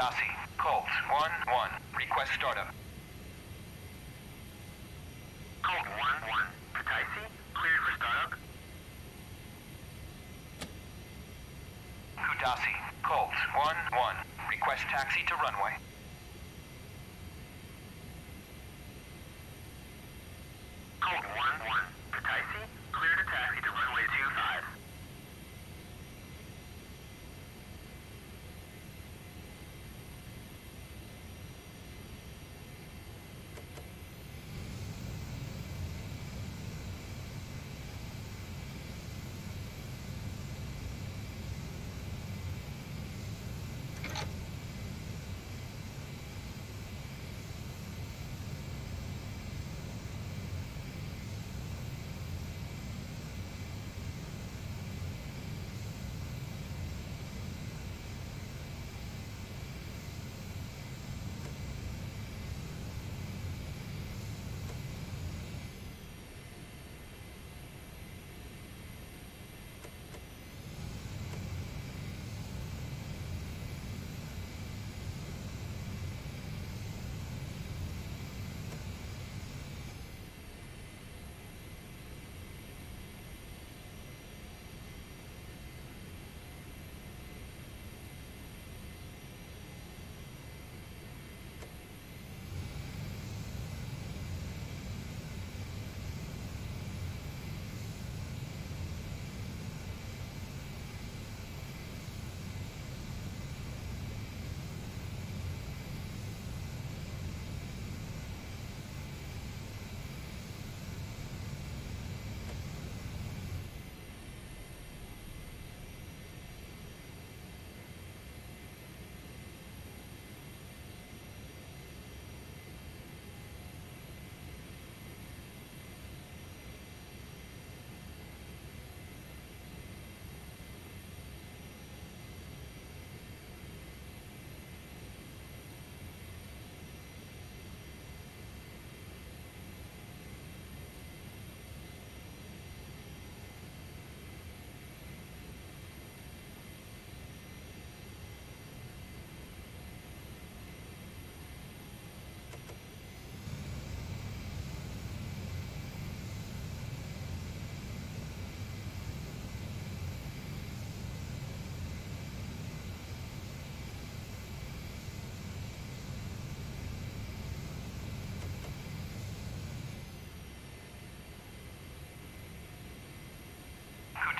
Kutaisi, Colt, 1-1. Request startup. Colt 1-1. Kutaisi, cleared for startup. Kutaisi, Colt, 1-1. Request taxi to runway.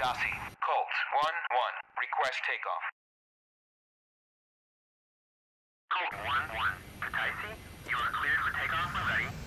Kutaisi, Colt, 1-1. Request takeoff. Colt 1-1. Kutaisi, you are cleared for takeoff when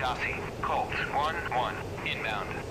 Kutaisi, Colt 1-1, inbound.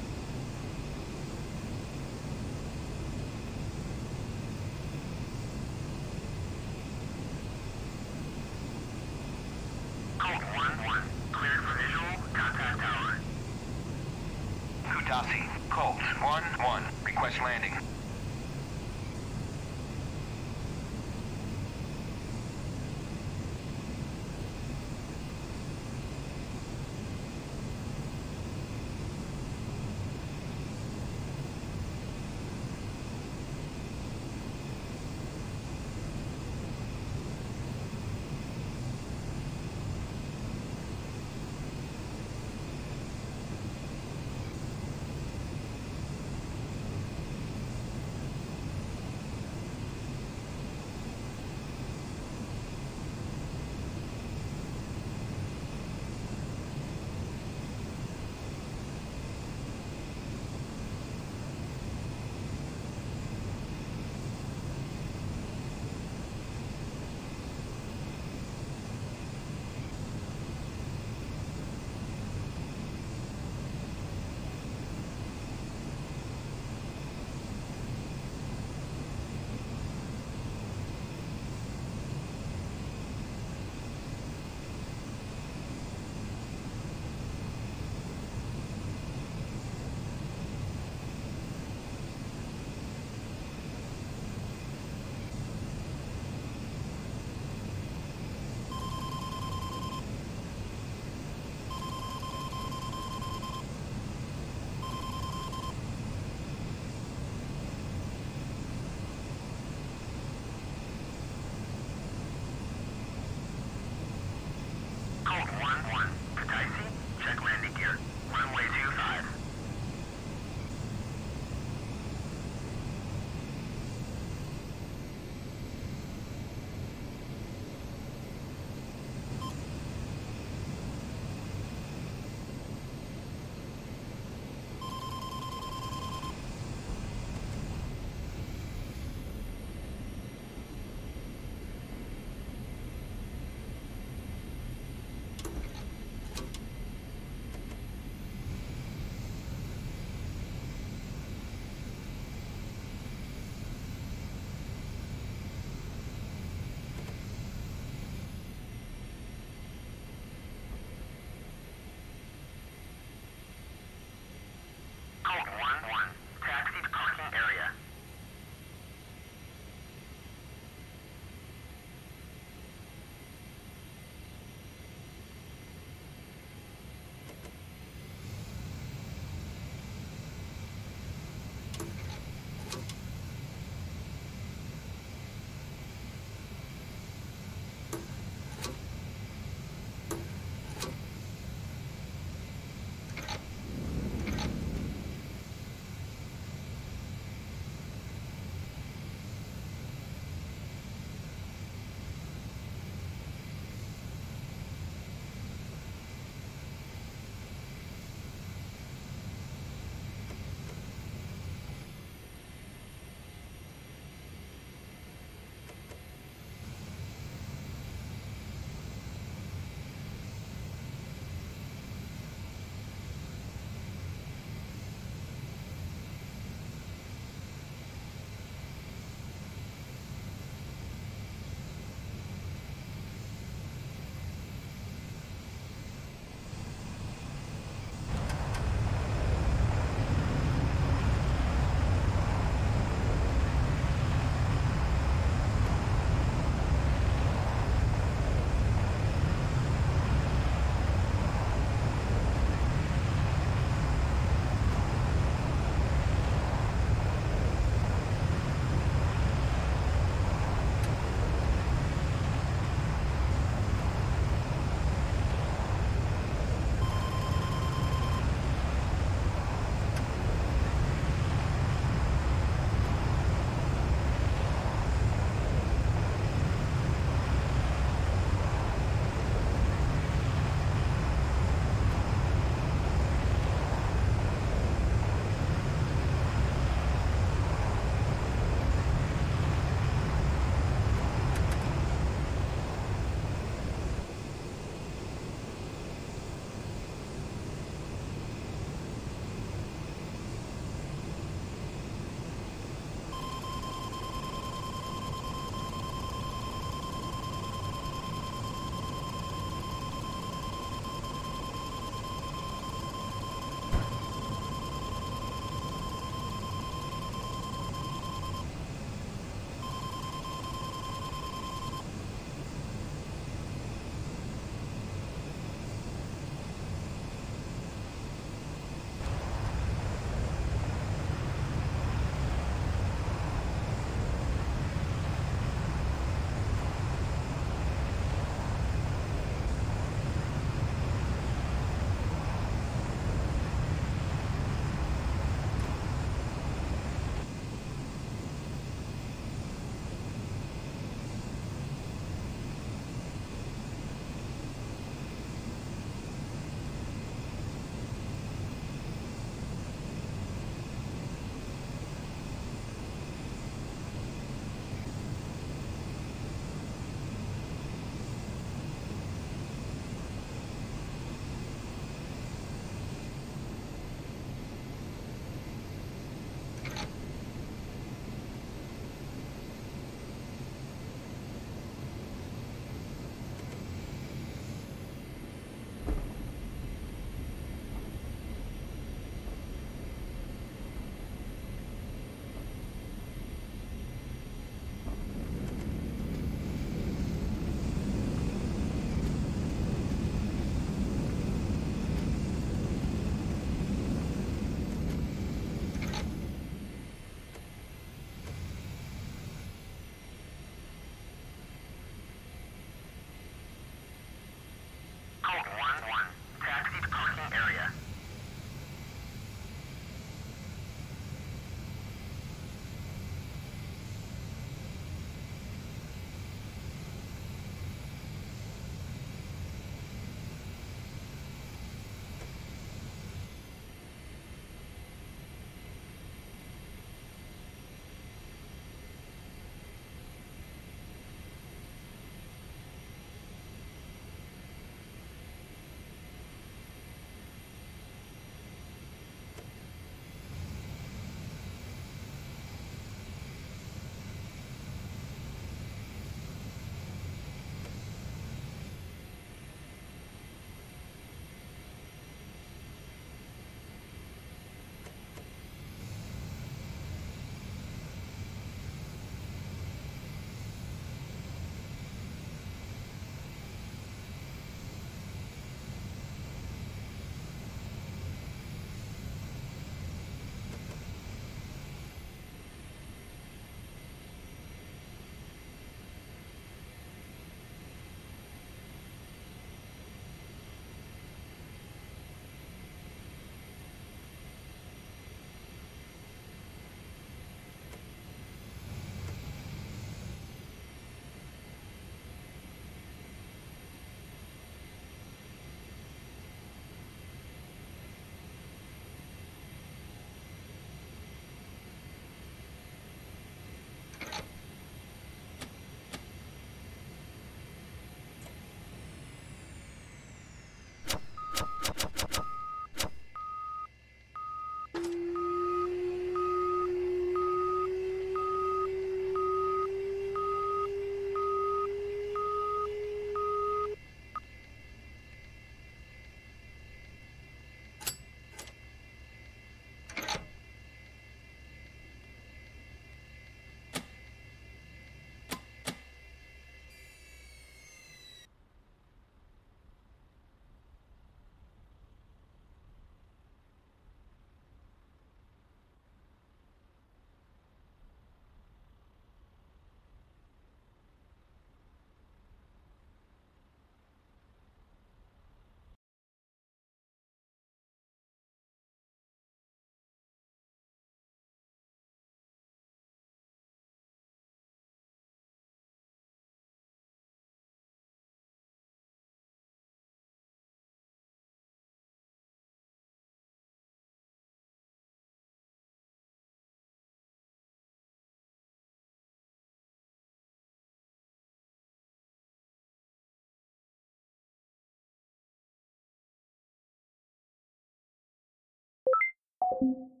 Bye.